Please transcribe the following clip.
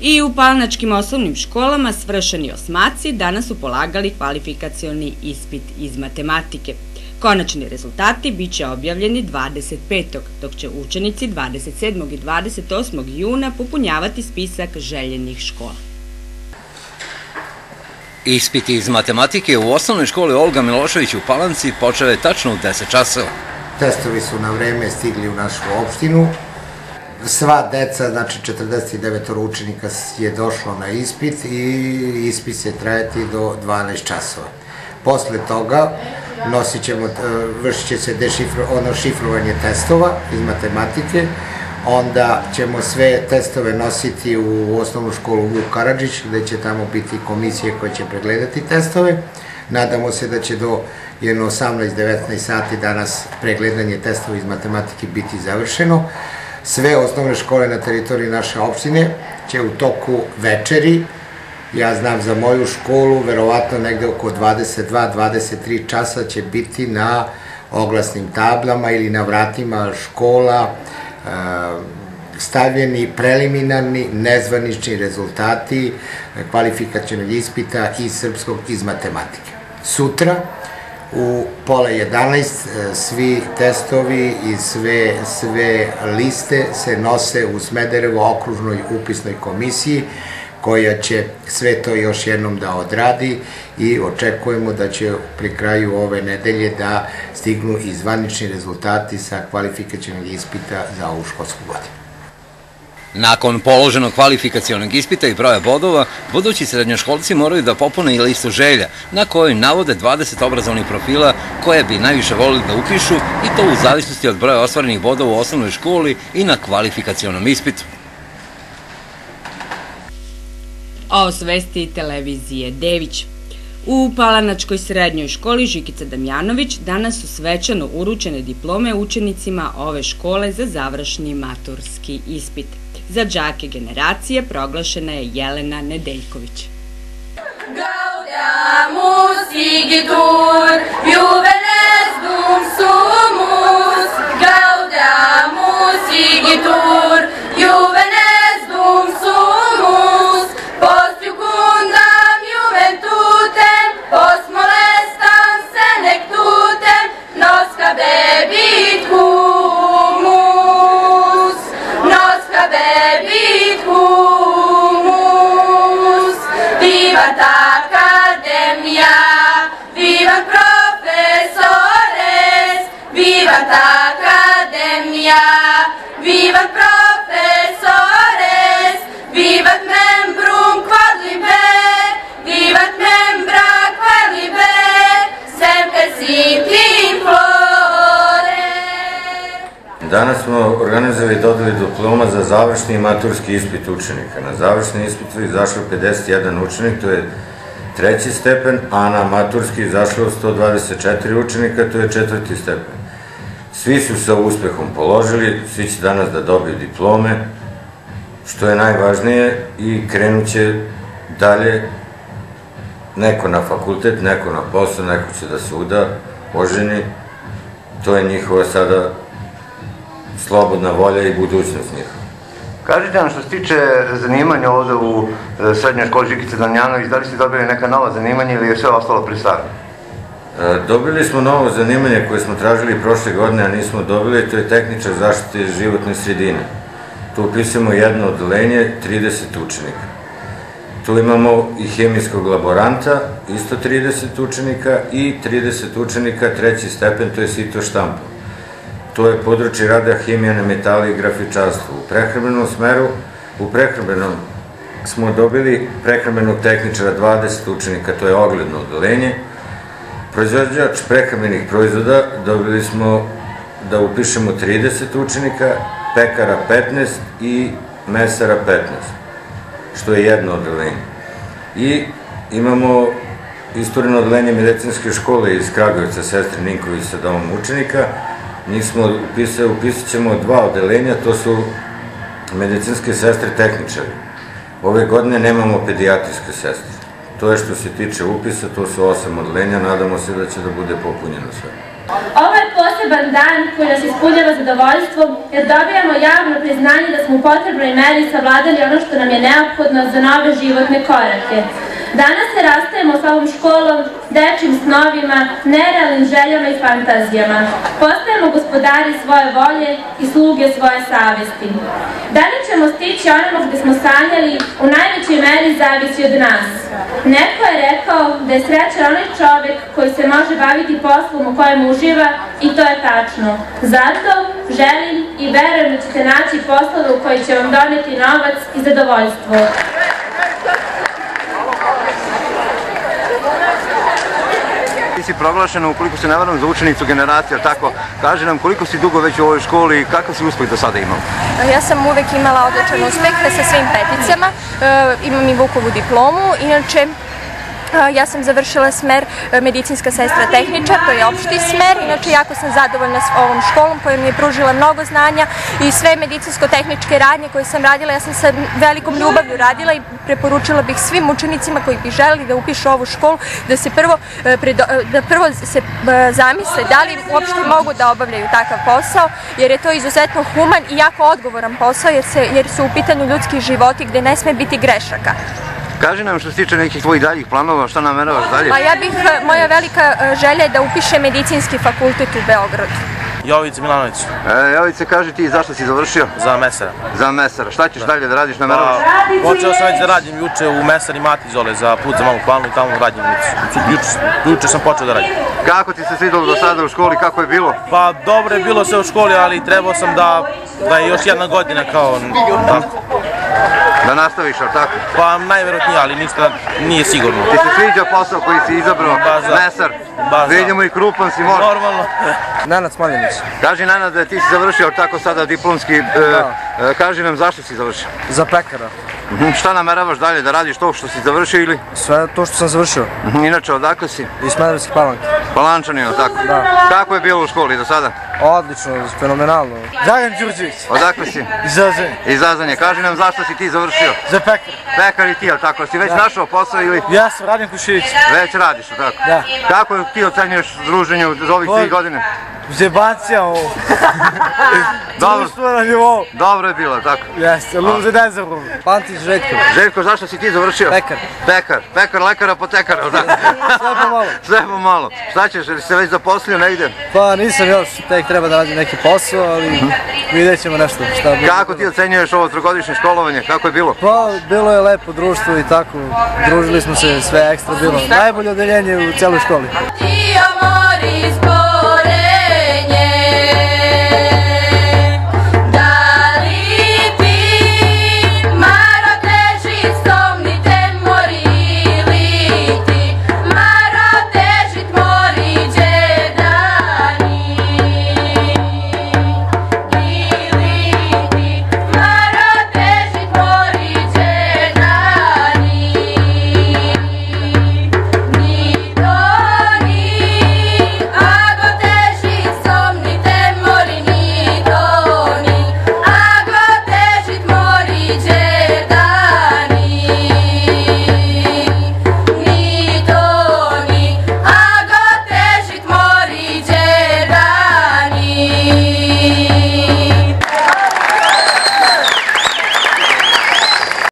I u palnačkim osnovnim školama svršeni osmaci danas su polagali kvalifikacioni ispit iz matematike. Konačni rezultati biće objavljeni 25. dok će učenici 27. i 28. juna popunjavati spisak željenih škola. Ispit iz matematike u osnovnoj školi Olga Milošević u Palanci počeo je tačno u 10 časova. Testovi su na vreme stigli u našu opštinu. Sva deca, znači 49 učenika je došlo na ispit i ispit će trajati do 12 časova. Posle toga nosit ćemo, e, vršit će se dešifro, ono šifrovanje testova iz matematike, onda ćemo sve testove nositi u osnovnu školu Vuk Karadžić, gde će tamo biti komisije koje će pregledati testove. Nadamo se da će do jedno 18-19 sati danas pregledanje testova iz matematike biti završeno. Sve osnovne škole na teritoriji naše opštine će u toku večeri Ja znam za moju školu, verovatno negde oko 22-23 časa će biti na oglasnim tablama ili na vratima škola e, stavljeni preliminarni nezvanični rezultati kvalifikacijonog ispita iz srpskog iz matematike. Sutra u pola 11 e, svi testovi i sve, sve liste se nose u Smederevo okružnoj upisnoj komisiji koja će sve to još jednom da odradi i očekujemo da će pri kraju ove nedelje da stignu i zvanični rezultati sa kvalifikacijnog ispita za ovu školsku godinu. Nakon položenog kvalifikacijonog ispita i broja bodova, budući srednjoškolci moraju da popune i listu želja, na kojoj navode 20 obrazovnih profila koje bi najviše volili da upišu i to u zavisnosti od broja ostvarenih bodova u osnovnoj školi i na kvalifikacijonom ispitu. o svesti televizije Dević. U Palanačkoj srednjoj školi Žikica Damjanović danas su svečano uručene diplome učenicima ove škole za završni maturski ispit. Za džake generacije proglašena je Jelena Nedeljković. Gaudamus igitur, juvenes dum sumus, gaudamus igitur, vivat professores, vivat membrum quod libe, vivat membra quod libe, semper sit in flore. Danas smo organizovali dodali diploma za završni i maturski ispit učenika. Na završni ispit je izašlo 51 učenik, to je treći stepen, a na maturski izašlo 124 učenika, to je četvrti stepen. Svi su sa uspehom položili, svi će danas da dobiju diplome, što je najvažnije i krenut će dalje neko na fakultet, neko na posao, neko će da se uda, oženi, to je njihova sada slobodna volja i budućnost njihova. Kažite nam što se tiče zanimanja ovde u e, srednjoj školi Žikice Damjanović, da li ste dobili neka nova zanimanja ili je sve ostalo pri starom? E, Dobili smo novo zanimanje koje smo tražili prošle godine, a nismo dobili, to je tehničar zaštite životne sredine. Tu upisujemo jedno odelenje, 30 učenika. Tu imamo i hemijskog laboranta, isto 30 učenika i 30 učenika treći stepen, to je sito štampo. To je područje rada hemijane, metali i grafičarstvo. U prehrambenom smeru, u prehrambenom smo dobili prehrambenog tehničara 20 učenika, to je ogledno odelenje. Proizvođač prehrambenih proizvoda dobili smo da upišemo 30 učenika, pekara 15 i mesara 15, što je jedno odelenje. I imamo istorino odelenje medicinske škole iz Kragujevca, sestre Ninković sa domom učenika. Njih smo upisali, upisat ćemo dva odelenja, to su medicinske sestre tehničari. Ove godine nemamo pedijatrijske sestre. To je što se tiče upisa, to su osam odelenja, nadamo se da će da bude popunjeno sve. Ovo je poseban dan koji nas ispunjava zadovoljstvom jer dobijamo javno priznanje da smo u potrebnoj meri savladali ono što nam je neophodno za nove životne korake. Danas se rastajemo s ovom školom, dečim snovima, nerealnim željama i fantazijama. Postajemo gospodari svoje volje i sluge svoje savesti. Da li ćemo stići onamo gde smo sanjali, u najvećoj meri zavisi od nas. Neko je rekao da je srećan onaj čovek koji se može baviti poslom u kojem uživa i to je tačno. Zato želim i verujem da ćete naći poslove u koji će vam doneti novac i zadovoljstvo. Si proglašena, ukoliko se ne varam, za učenicu generacija, tako, kaže nam koliko si dugo već u ovoj školi i kakav si uspeh do sada imao? Ja sam uvek imala odličan uspeh sa svim peticama, e, imam i Vukovu diplomu, inače e, Ja sam završila smer e, medicinska sestra tehničar, to je opšti smer. Inače, jako sam zadovoljna s ovom školom koja mi je pružila mnogo znanja i sve medicinsko-tehničke radnje koje sam radila, ja sam sa velikom ljubavlju radila i preporučila bih svim učenicima koji bi želeli da upišu ovu školu da se prvo, e, e, da prvo se zamisle da li uopšte mogu da obavljaju takav posao, jer je to izuzetno human i jako odgovoran posao, jer, se, jer su u pitanju ljudski životi gde ne sme biti grešaka. Kaži nam što se tiče nekih tvojih daljih planova, šta nameravaš dalje? Pa ja bih, e, moja velika e, želja je da upišem medicinski fakultet u Beogradu. Jovica Milanović, E, Jovice, kaži ti zašto si završio? za mesara. Za mesara. Šta ćeš dalje da radiš, nameravaš? Pa, počeo sam već da radim juče u mesari Mati Zole za put za malu planu i tamo radim juče. Juče, juče sam počeo da radim. Kako ti se svidalo do sada u školi, kako je bilo? Pa dobro je bilo sve u školi, ali trebao sam da, da je još jedna godina kao tako. Da nastaviš, ali tako? Pa najverovatnije, ali ništa nije sigurno. Ti se sviđa posao koji si izabrao? Baš da. Mesar. Baš da. Vidimo i krupan si možda. Normalno. Nenad Smaljanić, Kaži Nenad da ti si završio tako sada diplomski, e, e, kaži nam zašto si završio. za pekara. Mhm, Šta nameravaš dalje da radiš to što si završio ili? Sve to što sam završio. Mhm, Inače, odakle si? Iz Smederevske palanke. Palančanino, tako? Da. Kako je bilo u školi do sada? Odlično, fenomenalno. Dragan Đurđević. Odakle si? Izražen. Iz Zazanje. Kaži nam zašto si ti završio? Za pekar. Pekar i ti, ali tako? Si već našao posao ili Ja sam Radim Kušević. već radiš, tako? Da. Kako ti ocenjuješ druženje u ovih tri godine? Zebancija ovo. Dobro, na nivou. dobro je bilo, tako? Jeste, luze dezavu. Pantić Željko. Željko, zašto si ti završio? Pekar. Pekar. Pekar, lekar, apotekar, tako? Sve pomalo. Sve pomalo. Šta ćeš, si se već zaposlio negde? Pa nisam još, tek treba da radim neki posao, ali vidjet ćemo nešto. Šta bude. Kako ti ocenjuješ ovo trogodišnje školovanje? Kako je bilo? Pa, bilo je lepo društvo i tako, družili smo se, sve ekstra bilo. Najbolje odeljenje u celoj školi.